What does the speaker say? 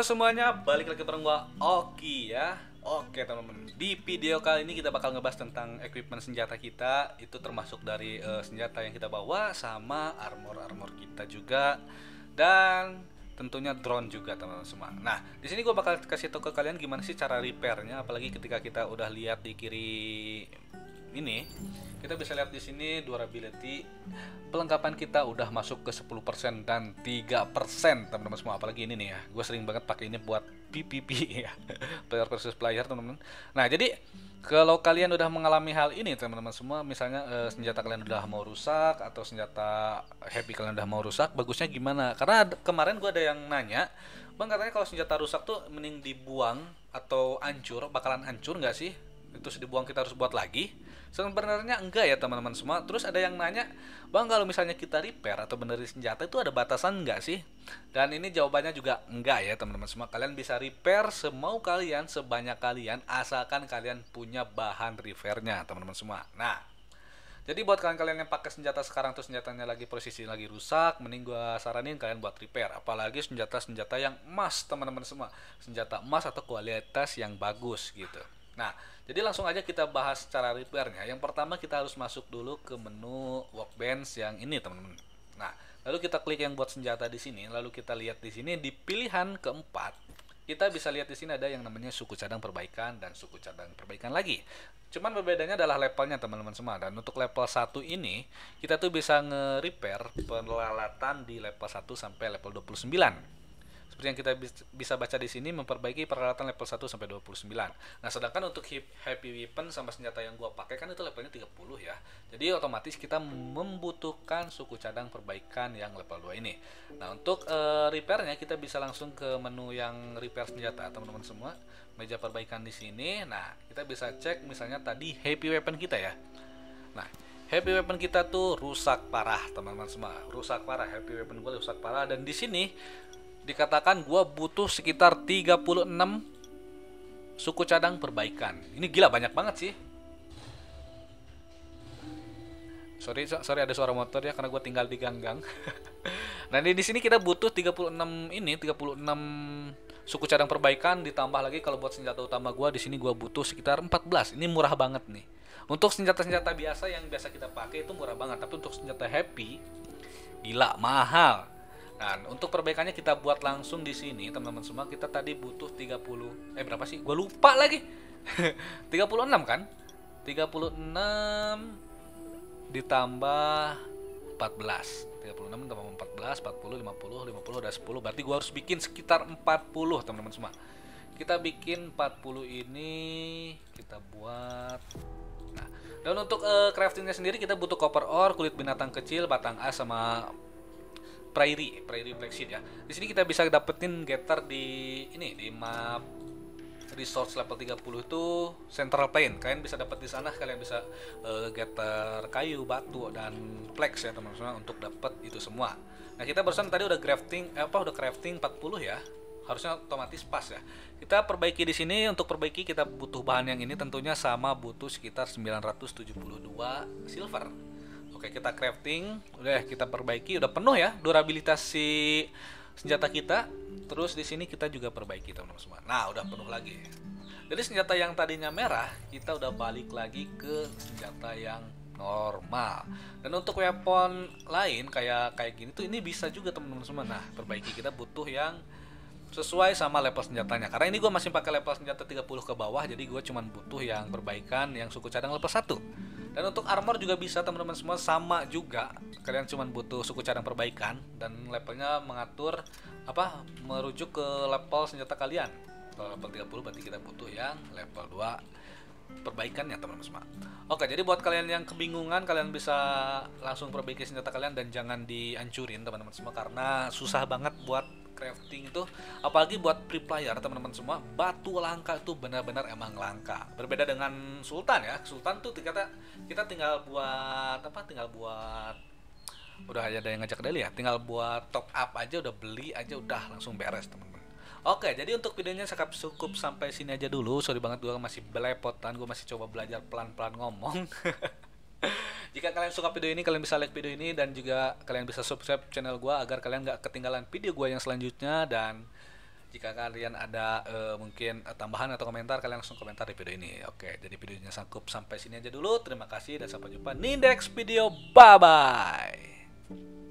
semuanya, balik lagi bareng gua Oki ya. Oke teman-teman, di video kali ini kita bakal ngebahas tentang equipment senjata kita. Itu termasuk dari eh, senjata yang kita bawa sama armor-armor kita juga dan tentunya drone juga teman-teman semua. Nah, di sini gua bakal kasih tahu ke kalian gimana sih cara repairnya, apalagi ketika kita udah lihat di kiri ini kita bisa lihat di sini durability pelengkapan kita udah masuk ke 10% dan 3% teman-teman semua. Apalagi ini nih ya gue sering banget pakai ini buat PPP ya player versus player teman-teman. Nah jadi kalau kalian udah mengalami hal ini teman-teman semua misalnya eh, senjata kalian udah mau rusak atau senjata happy kalian udah mau rusak bagusnya gimana? Karena kemarin gue ada yang nanya bang katanya kalau senjata rusak tuh mending dibuang atau hancur bakalan hancur nggak sih? Itu dibuang kita harus buat lagi sebenarnya enggak ya teman-teman semua terus ada yang nanya bang kalau misalnya kita repair atau benerin senjata itu ada batasan enggak sih dan ini jawabannya juga enggak ya teman-teman semua kalian bisa repair semau kalian sebanyak kalian asalkan kalian punya bahan repairnya teman-teman semua nah jadi buat kalian-kalian yang pakai senjata sekarang tuh senjatanya lagi posisi lagi rusak, mending gua saranin kalian buat repair. Apalagi senjata-senjata yang emas, teman-teman semua. Senjata emas atau kualitas yang bagus gitu. Nah, jadi langsung aja kita bahas cara repairnya. Yang pertama kita harus masuk dulu ke menu workbench yang ini, teman-teman. Nah, lalu kita klik yang buat senjata di sini, lalu kita lihat di sini di pilihan keempat kita bisa lihat di sini ada yang namanya suku cadang perbaikan dan suku cadang perbaikan lagi. Cuman perbedaannya adalah levelnya teman-teman semua. Dan untuk level 1 ini kita tuh bisa nge-repair peralatan di level 1 sampai level 29. Seperti yang kita bis- bisa baca di sini memperbaiki peralatan level 1 sampai 29. Nah, sedangkan untuk happy weapon sama senjata yang gua pakai kan itu levelnya 30 ya. Jadi otomatis kita membutuhkan suku cadang perbaikan yang level 2 ini. Nah, untuk eh, repairnya kita bisa langsung ke menu yang repair senjata, teman-teman semua. Meja perbaikan di sini. Nah, kita bisa cek misalnya tadi happy weapon kita ya. Nah, happy weapon kita tuh rusak parah, teman-teman semua. Rusak parah, happy weapon gue rusak parah dan di sini dikatakan gua butuh sekitar 36 suku cadang perbaikan. Ini gila banyak banget sih. Sorry, so- sorry ada suara motor ya karena gue tinggal di ganggang. nah, di sini kita butuh 36 ini, 36 suku cadang perbaikan ditambah lagi kalau buat senjata utama gua di sini gua butuh sekitar 14. Ini murah banget nih. Untuk senjata-senjata biasa yang biasa kita pakai itu murah banget, tapi untuk senjata happy gila mahal. Nah, untuk perbaikannya kita buat langsung di sini, teman-teman semua. Kita tadi butuh 30 eh berapa sih? Gua lupa lagi. 36 kan? 36 ditambah 14 36 tambah 14 40 50 50 udah 10 berarti gua harus bikin sekitar 40 teman-teman semua kita bikin 40 ini kita buat nah dan untuk eh, craftingnya sendiri kita butuh copper ore kulit binatang kecil batang es sama prairie prairie black seed ya. Di sini kita bisa dapetin getter di ini di map resource level 30 itu central plain. Kalian bisa dapat di sana kalian bisa eh, getter kayu batu dan flex ya teman-teman untuk dapat itu semua. Nah kita barusan tadi udah crafting eh, apa udah crafting 40 ya. Harusnya otomatis pas ya. Kita perbaiki di sini untuk perbaiki kita butuh bahan yang ini tentunya sama butuh sekitar 972 silver Oke, kita crafting, udah kita perbaiki, udah penuh ya durabilitas si senjata kita. Terus di sini kita juga perbaiki teman-teman semua. Nah, udah penuh lagi. Jadi senjata yang tadinya merah, kita udah balik lagi ke senjata yang normal. Dan untuk weapon lain kayak kayak gini tuh ini bisa juga teman-teman semua. Nah, perbaiki kita butuh yang sesuai sama level senjatanya karena ini gue masih pakai level senjata 30 ke bawah jadi gue cuman butuh yang perbaikan yang suku cadang level 1 dan untuk armor juga bisa teman-teman semua. Sama juga. Kalian cuman butuh suku cadang perbaikan dan levelnya mengatur apa merujuk ke level senjata kalian. Kalau level 30 berarti kita butuh yang level 2 perbaikan ya teman-teman semua. Oke, jadi buat kalian yang kebingungan kalian bisa langsung perbaiki senjata kalian dan jangan dihancurin teman-teman semua karena susah banget buat crafting itu apalagi buat pre player teman-teman semua batu langka itu benar-benar emang langka berbeda dengan sultan ya sultan tuh kita kita tinggal buat apa tinggal buat udah ada yang ngajak dari ya tinggal buat top up aja udah beli aja udah langsung beres teman-teman Oke, jadi untuk videonya cukup cukup sampai sini aja dulu. Sorry banget gue masih belepotan, gue masih coba belajar pelan-pelan ngomong. Kalian suka video ini, kalian bisa like video ini dan juga kalian bisa subscribe channel gue agar kalian nggak ketinggalan video gue yang selanjutnya. Dan jika kalian ada eh, mungkin tambahan atau komentar kalian langsung komentar di video ini. Oke jadi videonya sangkup sampai sini aja dulu. Terima kasih dan sampai jumpa di next video. Bye bye